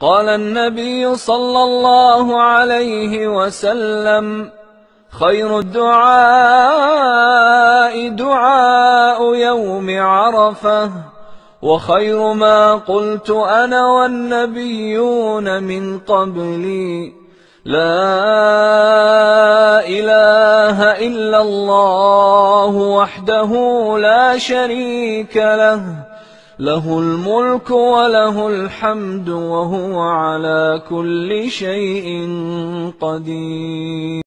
قال النبي صلى الله عليه وسلم خير الدعاء دعاء يوم عرفة وخير ما قلت أنا والنبيون من قبلي. لا إله إلا الله وحده لا شريك له. له الملك وله الحمد وهو على كل شيء قدير.